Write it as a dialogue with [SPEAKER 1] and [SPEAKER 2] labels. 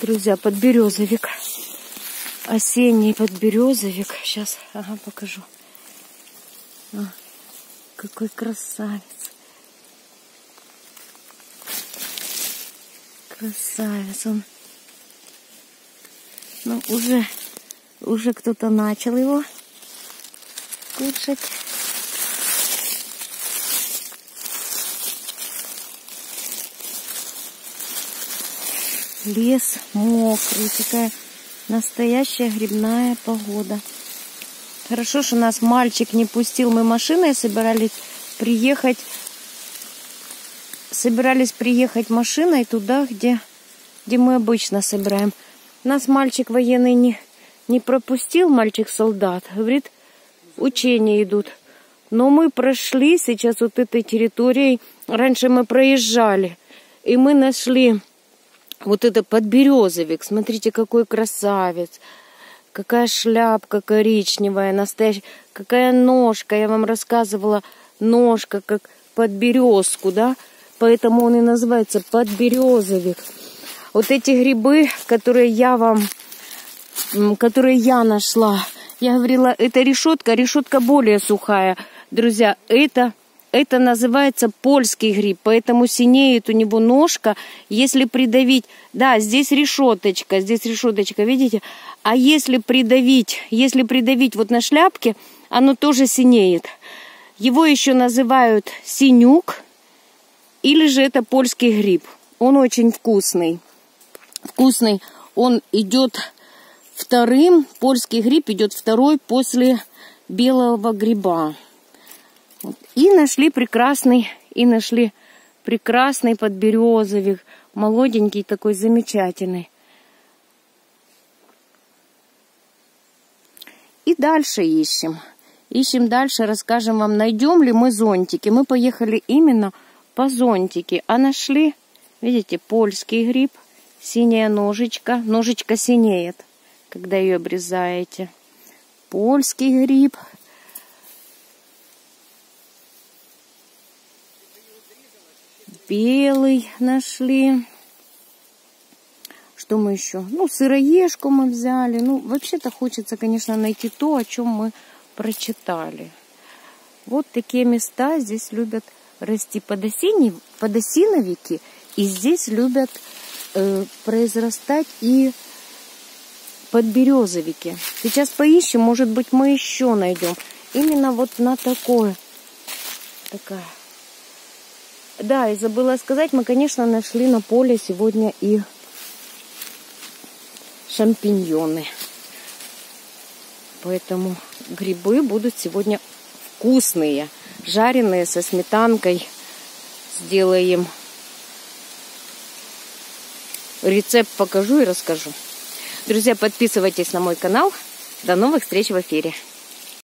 [SPEAKER 1] Друзья, подберезовик. Осенний подберезовик. Сейчас, ага, покажу. А, какой красавец. Красавец он. Ну, уже, уже кто-то начал его кушать. Лес мокрый, такая настоящая грибная погода. Хорошо, что нас мальчик не пустил. Мы машиной собирались приехать. Собирались приехать машиной туда, где, где мы обычно собираем. Нас мальчик военный не, не пропустил, мальчик-солдат. Говорит, учения идут. Но мы прошли сейчас вот этой территорией. Раньше мы проезжали. И мы нашли вот это подберезовик. Смотрите, какой красавец. Какая шляпка коричневая, настоящая. Какая ножка. Я вам рассказывала, ножка как под березку, да? Поэтому он и называется подберезовик. Вот эти грибы, которые я вам, которые я нашла, я говорила, это решетка, решетка более сухая. Друзья, это, это называется польский гриб, поэтому синеет у него ножка. Если придавить, да, здесь решеточка, здесь решеточка, видите? А если придавить, если придавить вот на шляпке, оно тоже синеет. Его еще называют синюк, или же это польский гриб. Он очень вкусный вкусный. Он идет вторым, польский гриб идет второй после белого гриба. И нашли прекрасный, и нашли прекрасный подберезовик, молоденький такой, замечательный. И дальше ищем. Ищем дальше, расскажем вам, найдем ли мы зонтики. Мы поехали именно по зонтике, а нашли, видите, польский гриб – Синяя ножичка. Ножичка синеет, когда ее обрезаете. Польский гриб. Белый нашли. Что мы еще? Ну, сыроежку мы взяли. Ну, вообще-то хочется, конечно, найти то, о чем мы прочитали. Вот такие места здесь любят расти подосиновики, подосиновики и здесь любят э, произрастать и подберезовики. Сейчас поищем, может быть, мы еще найдем. Именно вот на такое. Такая. Да, и забыла сказать, мы, конечно, нашли на поле сегодня и шампиньоны. Поэтому грибы будут сегодня вкусные. Жареные со сметанкой. Сделаем рецепт покажу и расскажу. Друзья, подписывайтесь на мой канал. До новых встреч в эфире.